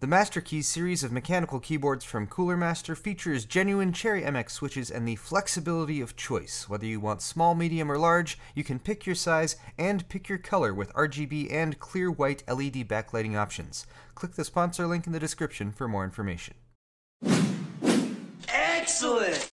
The MasterKeys series of mechanical keyboards from Cooler Master features genuine Cherry MX switches and the flexibility of choice. Whether you want small, medium, or large, you can pick your size and pick your color with RGB and clear white LED backlighting options. Click the sponsor link in the description for more information. Excellent!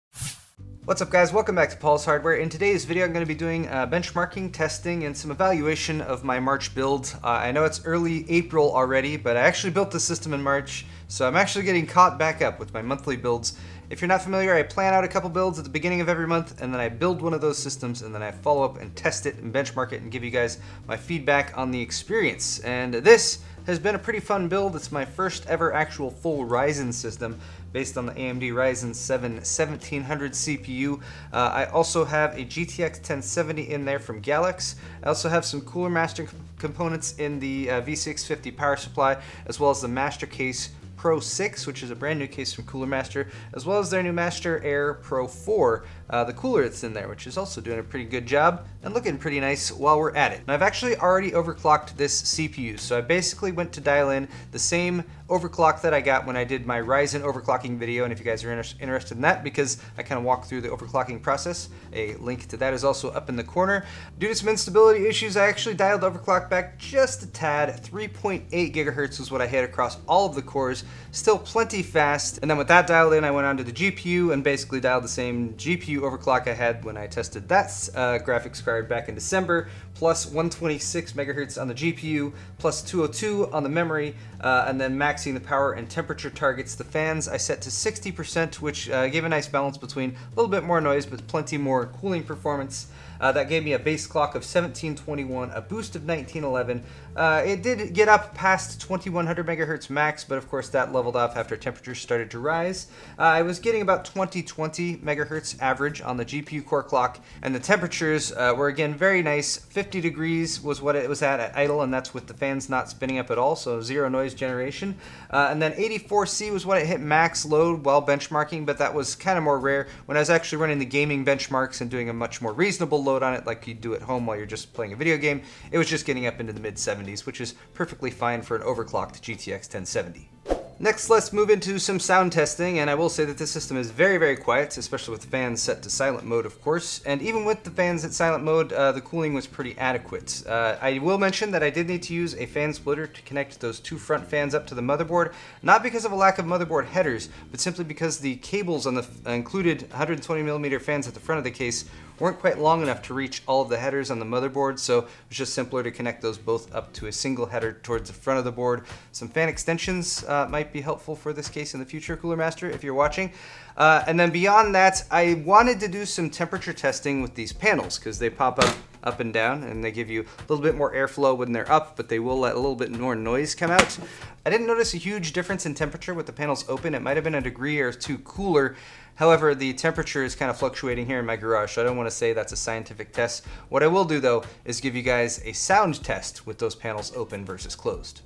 What's up guys, welcome back to Paul's Hardware. In today's video I'm going to be doing uh, benchmarking, testing, and some evaluation of my March build. Uh, I know it's early April already, but I actually built the system in March, so I'm actually getting caught back up with my monthly builds. If you're not familiar, I plan out a couple builds at the beginning of every month, and then I build one of those systems, and then I follow up and test it and benchmark it and give you guys my feedback on the experience. And this has been a pretty fun build. It's my first ever actual full Ryzen system based on the AMD Ryzen 7 1700 CPU. Uh, I also have a GTX 1070 in there from Galax. I also have some Cooler Master components in the uh, V650 power supply, as well as the MasterCase Pro 6, which is a brand new case from Cooler Master, as well as their new MasterAir Pro 4, uh, the cooler that's in there, which is also doing a pretty good job and looking pretty nice while we're at it. And I've actually already overclocked this CPU, so I basically went to dial in the same overclock that I got when I did my Ryzen overclocking video, and if you guys are inter interested in that, because I kind of walked through the overclocking process, a link to that is also up in the corner. Due to some instability issues, I actually dialed overclock back just a tad. 3.8 gigahertz was what I hit across all of the cores, still plenty fast. And then with that dialed in, I went onto the GPU and basically dialed the same GPU overclock I had when I tested that uh, graphics card back in December, plus 126 megahertz on the GPU, plus 202 on the memory, uh, and then maxing the power and temperature targets. The fans I set to 60%, which uh, gave a nice balance between a little bit more noise, but plenty more cooling performance. Uh, that gave me a base clock of 1721, a boost of 1911. Uh, it did get up past 2100 megahertz max, but of course that leveled off after temperatures started to rise. Uh, I was getting about 2020 megahertz average on the GPU core clock, and the temperatures uh, were again very nice. 50 degrees was what it was at at idle, and that's with the fans not spinning up at all, so zero noise generation. Uh, and then 84C was what it hit max load while benchmarking, but that was kind of more rare. When I was actually running the gaming benchmarks and doing a much more reasonable load on it like you do at home while you're just playing a video game, it was just getting up into the mid 70s, which is perfectly fine for an overclocked GTX 1070. Next, let's move into some sound testing, and I will say that this system is very, very quiet, especially with the fans set to silent mode, of course. And even with the fans at silent mode, uh, the cooling was pretty adequate. Uh, I will mention that I did need to use a fan splitter to connect those two front fans up to the motherboard, not because of a lack of motherboard headers, but simply because the cables on the included 120 millimeter fans at the front of the case weren't quite long enough to reach all of the headers on the motherboard, so it was just simpler to connect those both up to a single header towards the front of the board. Some fan extensions uh, might be helpful for this case in the future, Cooler Master, if you're watching. Uh, and then beyond that, I wanted to do some temperature testing with these panels because they pop up up and down and they give you a little bit more airflow when they're up, but they will let a little bit more noise come out. I didn't notice a huge difference in temperature with the panels open. It might have been a degree or two cooler. However, the temperature is kind of fluctuating here in my garage, so I don't want to say that's a scientific test. What I will do though is give you guys a sound test with those panels open versus closed.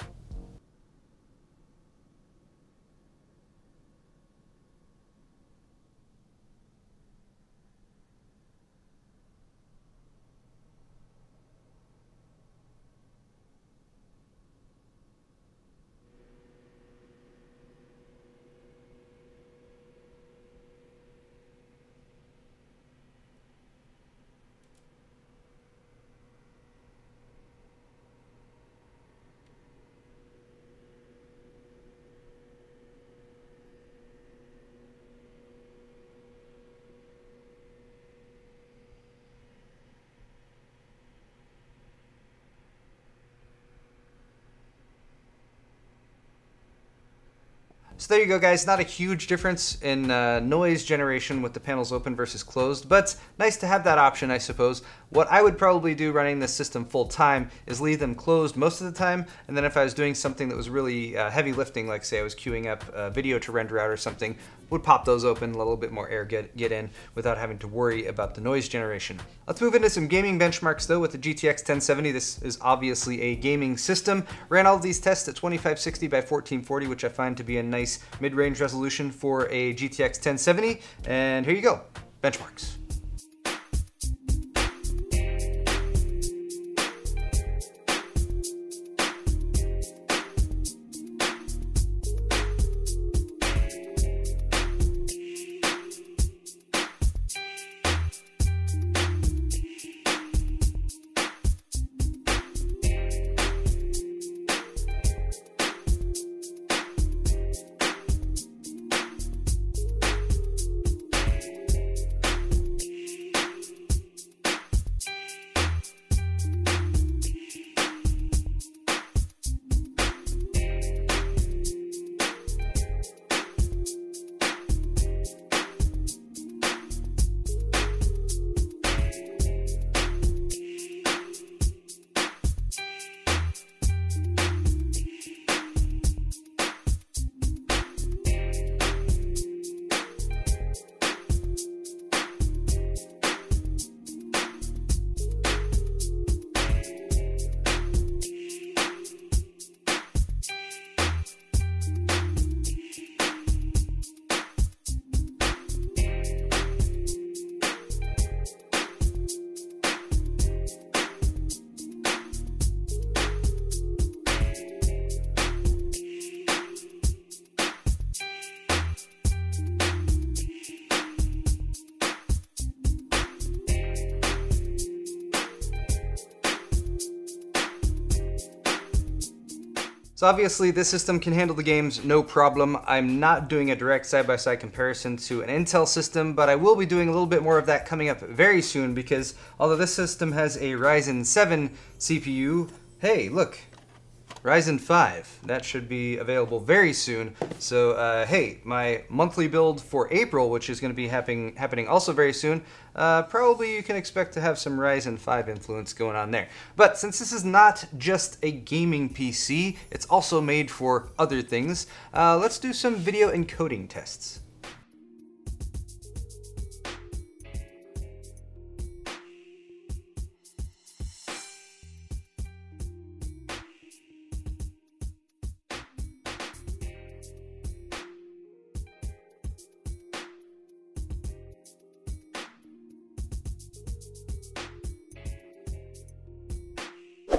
So there you go, guys. Not a huge difference in uh, noise generation with the panels open versus closed, but nice to have that option, I suppose. What I would probably do running this system full time is leave them closed most of the time, and then if I was doing something that was really uh, heavy lifting, like say I was queuing up a video to render out or something, would pop those open, a little bit more air get, get in without having to worry about the noise generation. Let's move into some gaming benchmarks though with the GTX 1070. This is obviously a gaming system. Ran all these tests at 2560 by 1440, which I find to be a nice mid-range resolution for a GTX 1070. And here you go, benchmarks. So obviously this system can handle the games no problem. I'm not doing a direct side-by-side -side comparison to an Intel system, but I will be doing a little bit more of that coming up very soon because although this system has a Ryzen 7 CPU, hey, look, Ryzen 5. That should be available very soon. So, uh, hey, my monthly build for April, which is going to be happening, happening also very soon, uh, probably you can expect to have some Ryzen 5 influence going on there. But since this is not just a gaming PC, it's also made for other things, uh, let's do some video encoding tests.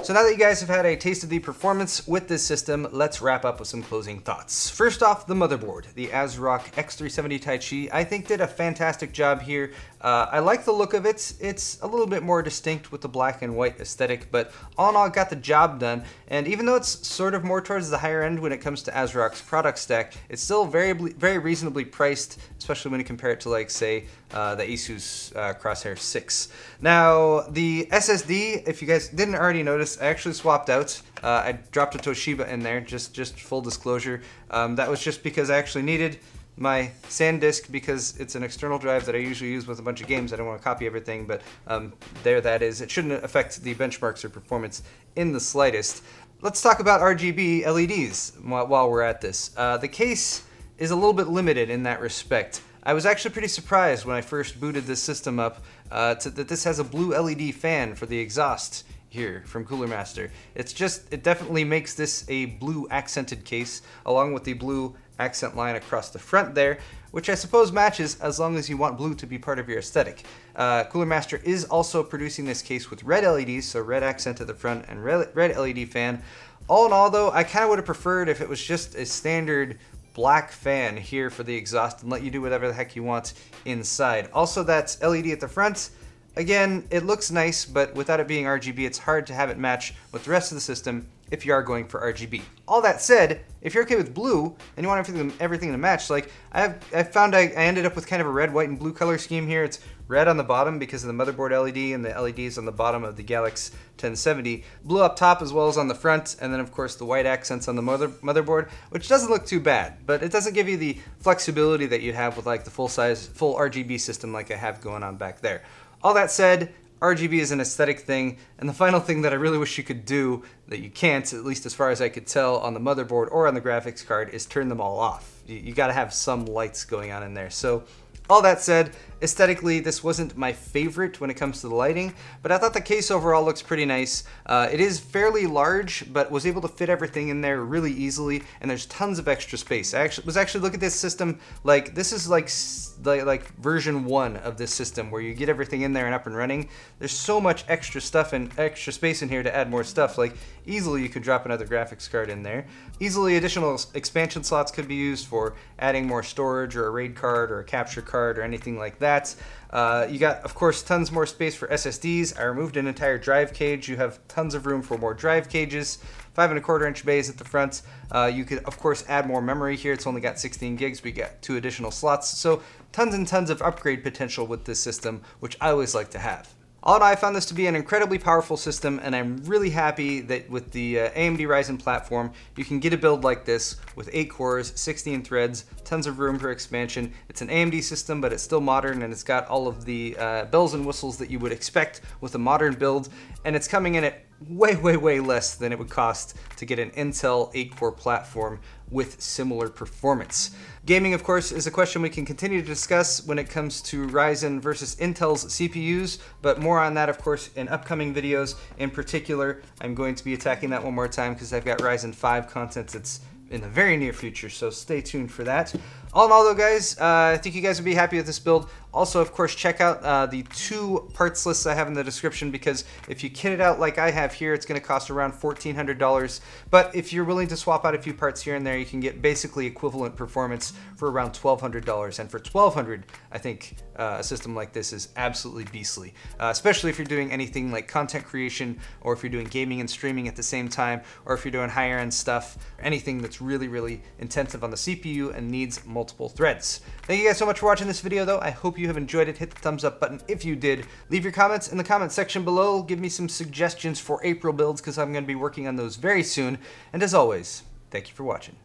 So now that you guys have had a taste of the performance with this system, let's wrap up with some closing thoughts. First off, the motherboard, the ASRock X370 Taichi, I think did a fantastic job here. Uh, I like the look of it. It's a little bit more distinct with the black and white aesthetic, but all in all, got the job done. And even though it's sort of more towards the higher end when it comes to ASRock's product stack, it's still very, very reasonably priced, especially when you compare it to like, say, uh, the Asus uh, Crosshair 6. Now, the SSD, if you guys didn't already notice, I actually swapped out. Uh, I dropped a Toshiba in there, just, just full disclosure. Um, that was just because I actually needed my SanDisk because it's an external drive that I usually use with a bunch of games. I don't want to copy everything, but um, there that is. It shouldn't affect the benchmarks or performance in the slightest. Let's talk about RGB LEDs while we're at this. Uh, the case is a little bit limited in that respect. I was actually pretty surprised when I first booted this system up uh, to, that this has a blue LED fan for the exhaust here from Cooler Master. It's just, it definitely makes this a blue accented case along with the blue accent line across the front there, which I suppose matches as long as you want blue to be part of your aesthetic. Uh, Cooler Master is also producing this case with red LEDs, so red accent at the front and red, red LED fan. All in all though, I kind of would have preferred if it was just a standard black fan here for the exhaust and let you do whatever the heck you want inside. Also, that's LED at the front. Again, it looks nice, but without it being RGB, it's hard to have it match with the rest of the system if you are going for RGB. All that said, if you're okay with blue and you want everything, to match, like I've, I found I, I ended up with kind of a red, white, and blue color scheme here. It's red on the bottom because of the motherboard LED and the LEDs on the bottom of the Galax 1070. Blue up top as well as on the front, and then of course the white accents on the mother, motherboard, which doesn't look too bad, but it doesn't give you the flexibility that you have with like the full size, full RGB system like I have going on back there. All that said, RGB is an aesthetic thing, and the final thing that I really wish you could do, that you can't, at least as far as I could tell on the motherboard or on the graphics card, is turn them all off. You, you gotta have some lights going on in there. So all that said, Aesthetically, this wasn't my favorite when it comes to the lighting, but I thought the case overall looks pretty nice. Uh, it is fairly large, but was able to fit everything in there really easily, and there's tons of extra space. I actually was actually look at this system, like, this is like, like, version one of this system, where you get everything in there and up and running. There's so much extra stuff and extra space in here to add more stuff, like, easily you could drop another graphics card in there. Easily additional expansion slots could be used for adding more storage, or a RAID card, or a capture card, or anything like that that. Uh, you got, of course, tons more space for SSDs. I removed an entire drive cage. You have tons of room for more drive cages. Five and a quarter inch bays at the front. Uh, you could, of course, add more memory here. It's only got 16 gigs. We got two additional slots. So tons and tons of upgrade potential with this system, which I always like to have. All in all, I found this to be an incredibly powerful system, and I'm really happy that with the uh, AMD Ryzen platform, you can get a build like this with 8 cores, 16 threads, tons of room for expansion. It's an AMD system, but it's still modern, and it's got all of the uh, bells and whistles that you would expect with a modern build, and it's coming in at way, way, way less than it would cost to get an Intel 8-core platform with similar performance. Gaming, of course, is a question we can continue to discuss when it comes to Ryzen versus Intel's CPUs, but more on that, of course, in upcoming videos. In particular, I'm going to be attacking that one more time because I've got Ryzen 5 content that's in the very near future, so stay tuned for that. All in all, though, guys, uh, I think you guys would be happy with this build. Also, of course, check out uh, the two parts lists I have in the description because if you kit it out like I have here, it's going to cost around $1,400. But if you're willing to swap out a few parts here and there, you can get basically equivalent performance for around $1,200. And for 1,200, I think uh, a system like this is absolutely beastly, uh, especially if you're doing anything like content creation or if you're doing gaming and streaming at the same time, or if you're doing higher end stuff, anything that's really, really intensive on the CPU and needs multiple threads. Thank you guys so much for watching this video, though. I hope you have enjoyed it, hit the thumbs up button if you did. Leave your comments in the comment section below. Give me some suggestions for April builds because I'm going to be working on those very soon. And as always, thank you for watching.